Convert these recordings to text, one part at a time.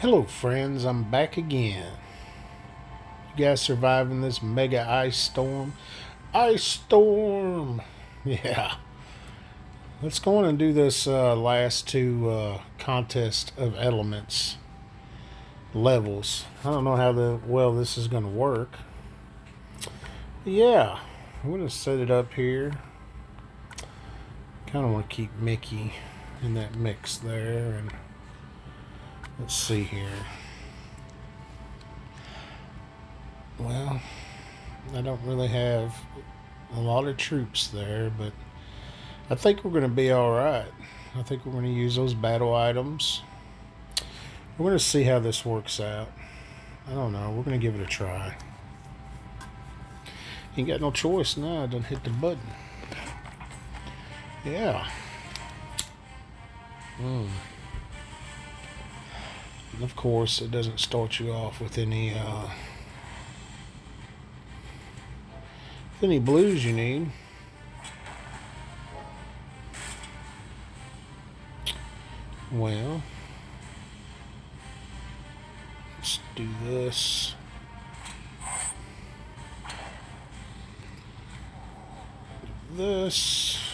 Hello, friends. I'm back again. You guys surviving this mega ice storm? Ice storm! Yeah. Let's go on and do this uh, last two uh, contest of elements levels. I don't know how the well this is going to work. Yeah, I'm going to set it up here. Kind of want to keep Mickey in that mix there and Let's see here. Well, I don't really have a lot of troops there, but I think we're going to be all right. I think we're going to use those battle items. We're going to see how this works out. I don't know. We're going to give it a try. Ain't got no choice now. I done hit the button. Yeah. Hmm. And of course, it doesn't start you off with any uh, with any blues you need. Well, let's do this. This.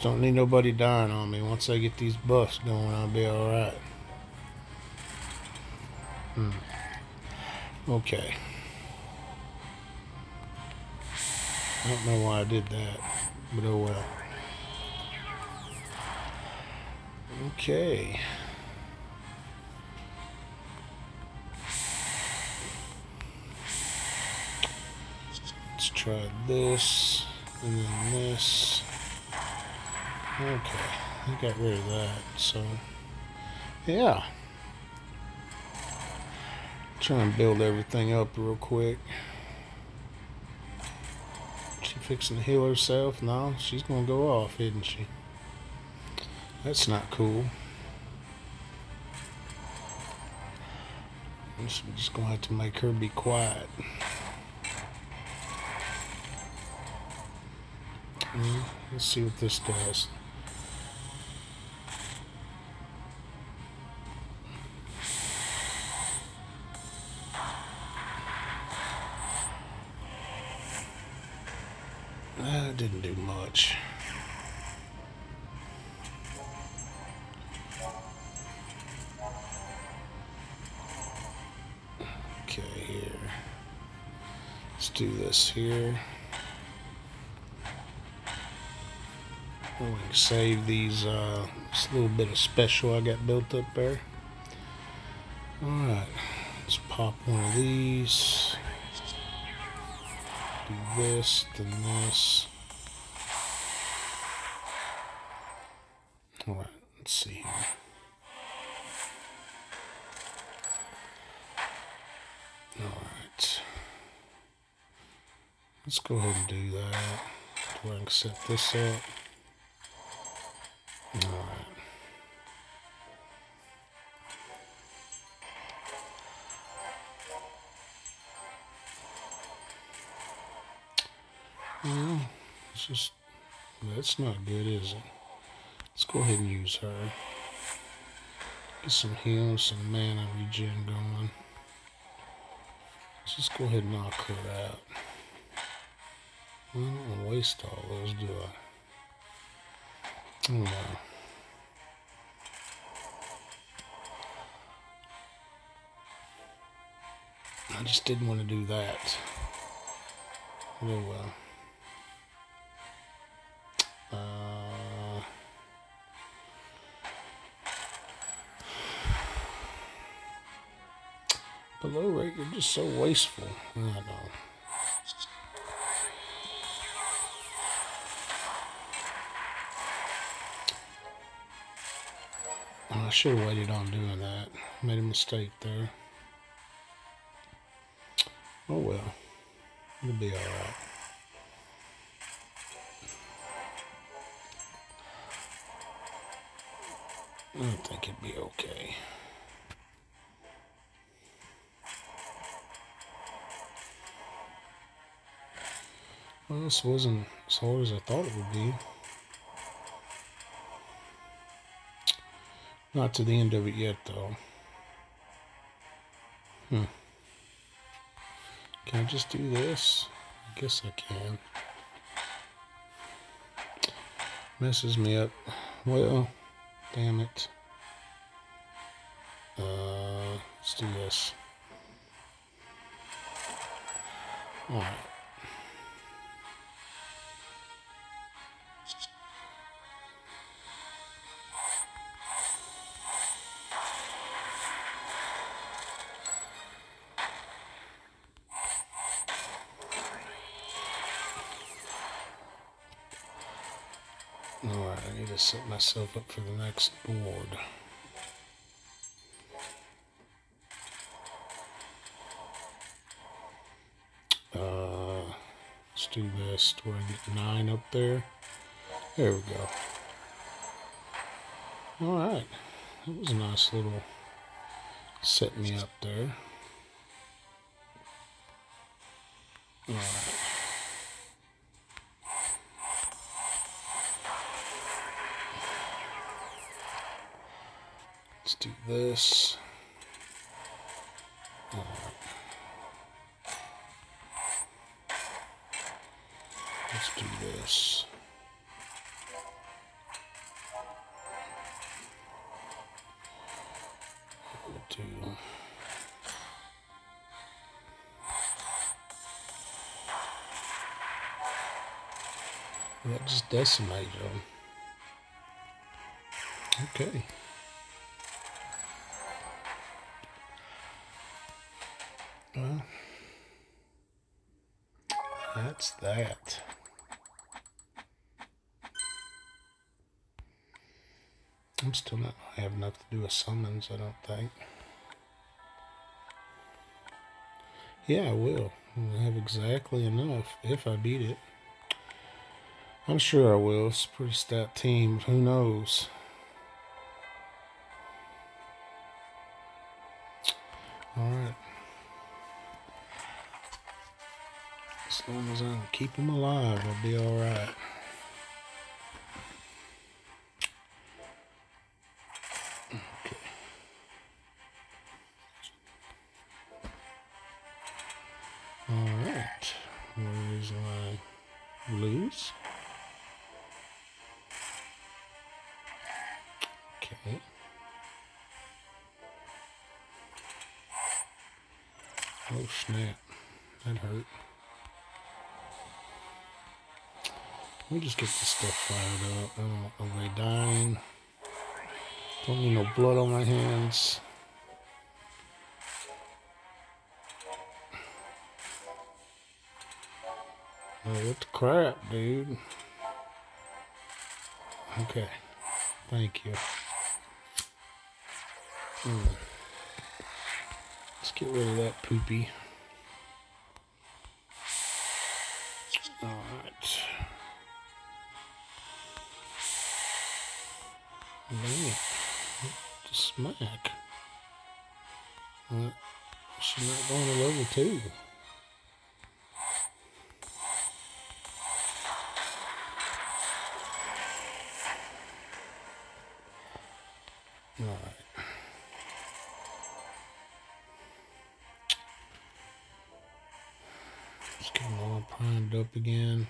Just don't need nobody dying on me. Once I get these buffs going, I'll be alright. Hmm. Okay. I don't know why I did that, but oh well. Okay. Let's try this, and then this. Okay, I got rid of that, so yeah. Trying to build everything up real quick. She fixing to heal herself? No, she's gonna go off, isn't she? That's not cool. We're just gonna have to make her be quiet. Hmm, let's see what this does. Do this here. We can save these, uh, this little bit of special I got built up there. Alright, let's pop one of these do this, then this. Alright, let's see here. Alright. Let's go ahead and do that. Do I can set this up? Alright. Well, it's just, that's not good, is it? Let's go ahead and use her. Get some heal, some mana regen going. Let's just go ahead and knock her out. I don't want to waste all those, do I? No. I just didn't want to do that. Oh well. Uh, below rate, you're just so wasteful. I know. I should have waited on doing that. Made a mistake there. Oh well. It'll be alright. I think it'd be okay. Well, this wasn't as hard as I thought it would be. Not to the end of it yet, though. Hmm. Can I just do this? I guess I can. Messes me up. Well, damn it. Uh, let's do this. Alright. Need to set myself up for the next board. Uh, let's do this to where I get nine up there. There we go. Alright, that was a nice little set me up there. Alright. Let's do this. Right. Let's do this. We'll do that just decimated them. Okay. That's that. I'm still not I have enough to do a summons, I don't think. Yeah, I will. I have exactly enough if I beat it. I'm sure I will. It's a pretty stout team. Who knows? Alright. As long as I can keep them alive, I'll be alright. Okay. Alright. Okay. Oh snap. That hurt. Let me just get this stuff fired up. I don't they dying? Don't need no blood on my hands. Oh, what the crap, dude? Okay. Thank you. Mm. Let's get rid of that poopy. Alright. Smack. Uh, she's not going to level two. Alright. Let's get them all primed up again.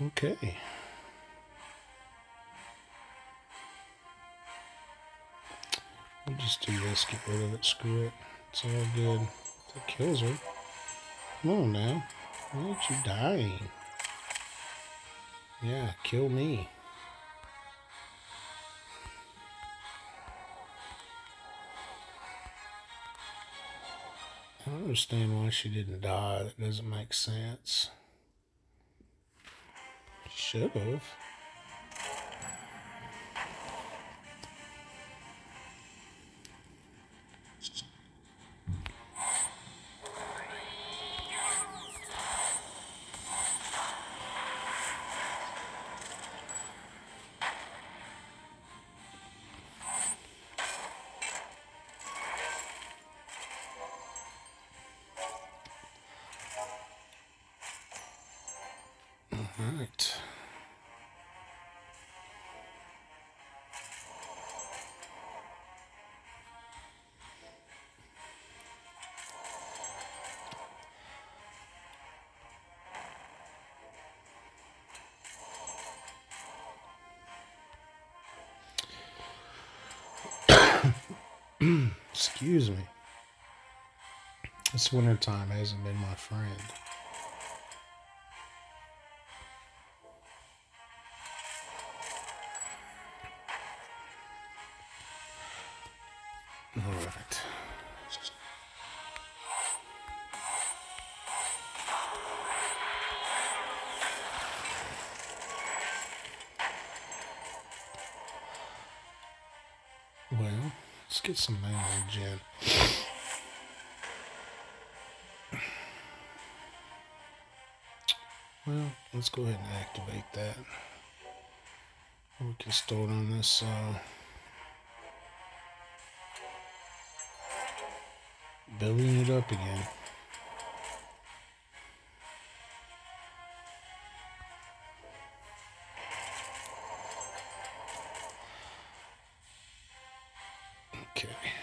Okay. We'll just do this, get rid of it, screw it. It's all good. That kills her. Come on now. Why aren't you dying? Yeah, kill me. I don't understand why she didn't die. That doesn't make sense. Should have. Excuse me. This wintertime hasn't been my friend. All right. Well, let's get some language in. Well, let's go ahead and activate that. We can start on this uh, building it up again. Okay.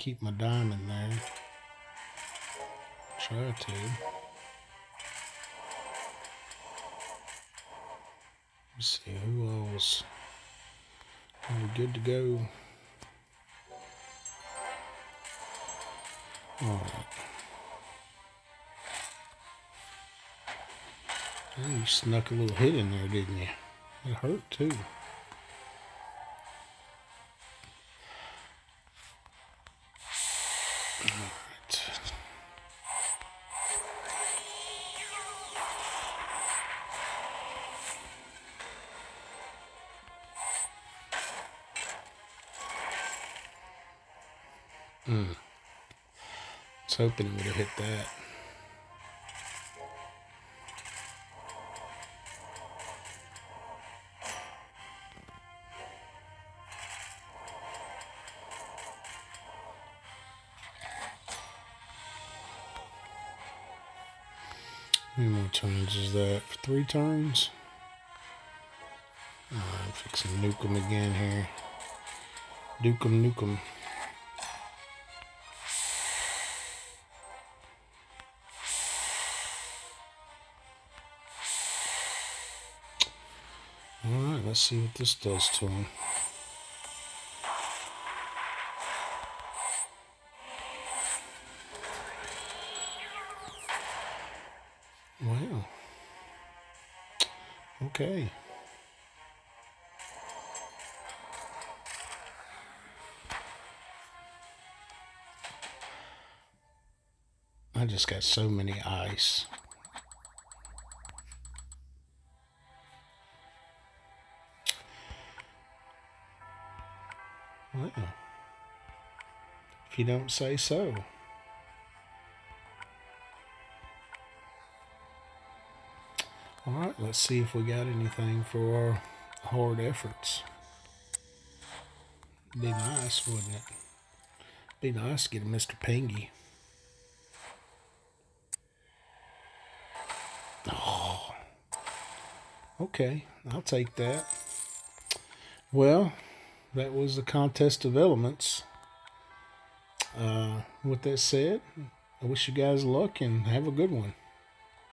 Keep my diamond there. Try to. Let's see who else. Are good to go? All right. Oh, you snuck a little hit in there, didn't you? It hurt too. Mm. I was hoping it would have hit that. How many more turns is that? Three turns? I'm fixing nuke 'em again here. Duke 'em, nuke 'em. Let's see what this does to him. Wow. Okay. I just got so many ice. You don't say so. All right, let's see if we got anything for our hard efforts. Be nice, wouldn't it? Be nice to get a Mr. Pingy. Oh. Okay, I'll take that. Well, that was the contest of elements. Uh, with that said, I wish you guys luck and have a good one.